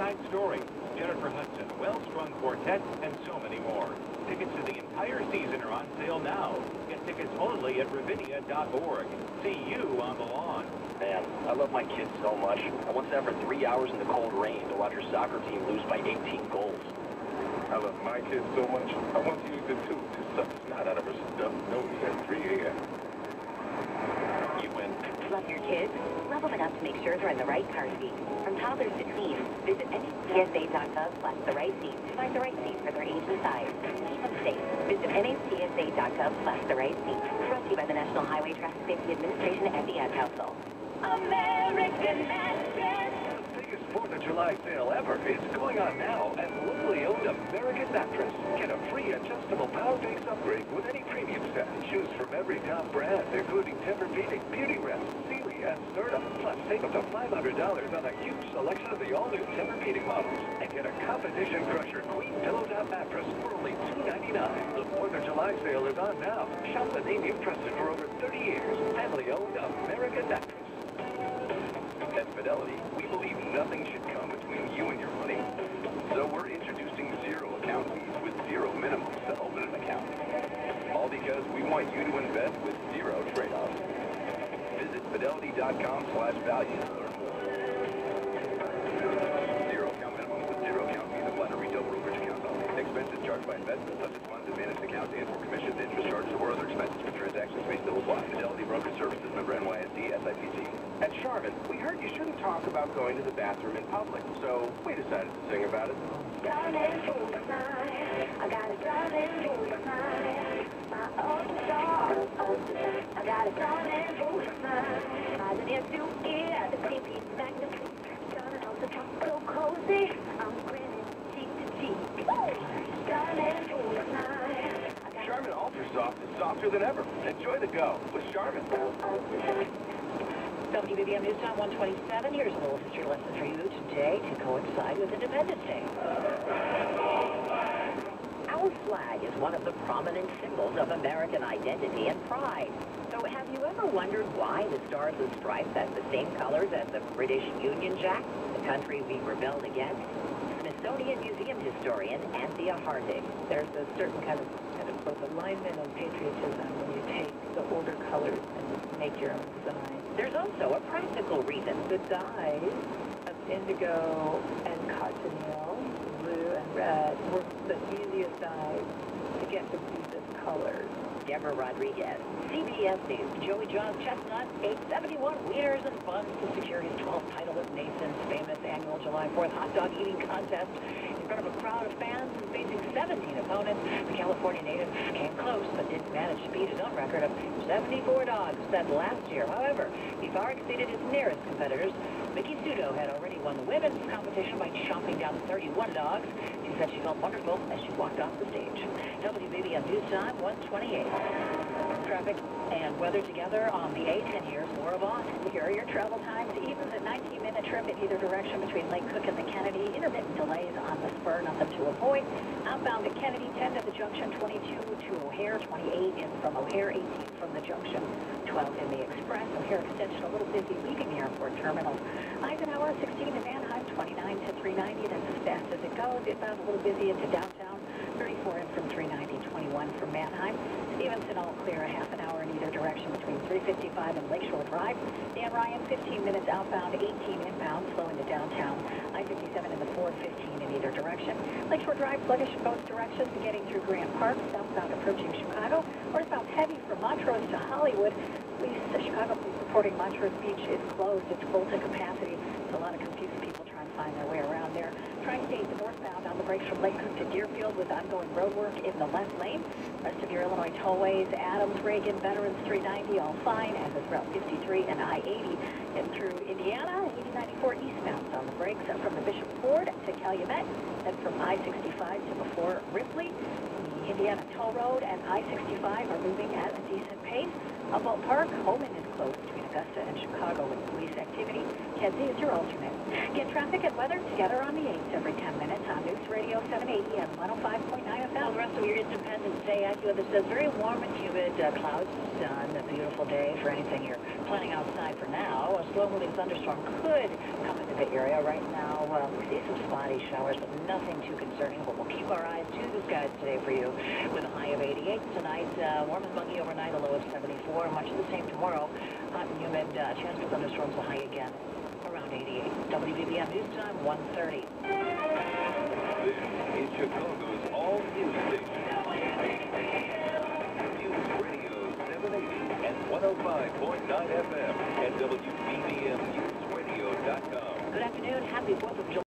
Side Story, Jennifer Hudson, Well-Strung Quartet, and so many more. Tickets to the entire season are on sale now. Get tickets only at ravinia.org. See you on the lawn. Man, I love my kids so much. I once sat for three hours in the cold rain to watch her soccer team lose by 18 goals. I love my kids so much, I want to use it too to suck the snot out of her stuffed nose at 3 a.m. You win. Love your kids? Love them enough to make sure they're in the right car seat. From toddlers to teens, visit NHTSA.gov slash the right seat to find the right seat for their age and size. Keep them safe. Visit NHTSA.gov slash the right seat. Brought to you by the National Highway Traffic Safety Administration and the Ad Council. American Mattress. The biggest 4th of July sale ever is going on now at locally owned American Mattress. Get a free adjustable power base upgrade with any premium set. Choose from every top brand, including Tempur-Pedic, Beauty Rest, Serta. Plus, save up to $500 on a huge selection of the all-new Tempur-Pedic models. And get a competition crusher Queen Pillow Top mattress for only 299. The 4th of July sale is on now. Shop the name you've trusted for over 30 years. Family-owned American Mattress. At Fidelity, we believe nothing should come between you and your money. So we're introducing zero account fees with zero minimum to open an account. All because we want you to invest with zero trade-offs. Visit fidelity.com slash value learn more. Zero account minimum with zero account fees apply to retail brokerage accounts only. Expenses charged by investments such as funds and managed accounts and for commissions, interest charges, or other expenses for transactions may still apply. Fidelity Brokerage Services, member NYSE, SIPC. At Charmin, we heard you shouldn't talk about going to the bathroom in public, so we decided to sing about it. Darling, hold mine. I got a darling, hold mine. My own star. I got a darling, hold mine. I live to ear the magnificent. Darling, hold the top so cozy. I'm grinning cheek to cheek. Darling, hold mine. I got Charmin Ultra Soft is softer than ever. Enjoy the go with Charmin. WBBM News Time 127. Here's a little history lesson for you today to coincide with Independence Day. Flag is one of the prominent symbols of American identity and pride. So have you ever wondered why the Stars and Stripes have the same colors as the British Union Jack, the country we rebelled against? Smithsonian Museum historian Anthea Hartig. There's a certain kind of, kind of both alignment and patriotism when you take the older colors and make your own design. There's also a practical reason. The dyes of indigo and cochineal, blue and red, were the easiest dyes to get to be this colors. Rodriguez, CBS News. Joey Jaws Chestnut, 871 wieners and buns to secure his 12th title at Nathan's famous annual July 4th hot dog eating contest. In front of a crowd of fans and facing 17 opponents, the California native came close but didn't manage to beat his own record of 74 dogs set last year. However, he far exceeded his nearest competitors. Miki Sudo had already won the women's competition by chomping down 31 dogs. She said she felt wonderful as she walked off the stage. WBBM News Time, 128. Traffic and weather together on the A10 years, more of on. Here are your travel times. Edens at 19-minute trip in either direction between Lake Cook and the Kennedy. Intermittent delays on the spur, nothing to avoid. Outbound to Kennedy, 10 to the junction, 22 to O'Hare, 28 in from O'Hare, 18 from the junction, 12 in the Express. O'Hare extension a little busy leaving the airport terminal. Eisenhower, 16 to Mannheim, 29 to 390. That's as fast as it goes. Inbound a little busy into downtown, 34 in from 390, 21 from Mannheim. Stevenson all clear a half an hour in either direction between 355 and Lakeshore Drive. Dan Ryan, 15 minutes outbound, 18 inbound, slow into downtown. I-57 in the 415 in either direction. Lakeshore Drive, sluggish in both directions, getting through Grant Park, southbound approaching Chicago. Northbound heavy from Montrose to Hollywood. Police, the Chicago Police reporting Montrose Beach is closed. It's full to capacity. It's a lot of confused people trying to find their way around there. Trying Tri-State northbound on the brakes from Lake Cook to Deerfield with ongoing road work in the left lane. Rest of your Illinois tollways, Adams, Reagan, Veterans 390, all fine, as is Route 53 and I-80. And through Indiana, 8094 eastbound on the brakes from the Bishop Ford to Calumet, then from I-65 to before Ripley. The Indiana Toll Road and I-65 are moving at a decent pace. Humboldt Park, Homan is closed between Augusta and Chicago with police activity. Kedzie is your alternate. Get traffic and weather together on the 8th every 10 minutes on News Radio 780 and 105.9 FM. The your Independence Day AccuWeather says very warm and humid, uh, clouds, sun, a beautiful day for anything you're planning outside for now. A slow-moving thunderstorm could come into the area right now. Uh, we see some spotty showers, but nothing too concerning. But we'll keep our eyes to the skies today for you with a high of 88 tonight. Uh, warm and muggy overnight, a low of 74. Much the same tomorrow. Hot and humid, uh, chance for thunderstorms, a high again around 88. WBBM News Time, 1:30. This is Chicago's all-news station. 105.9 FM and WBBMNewsRadio.com. Good afternoon. Happy 4th of July.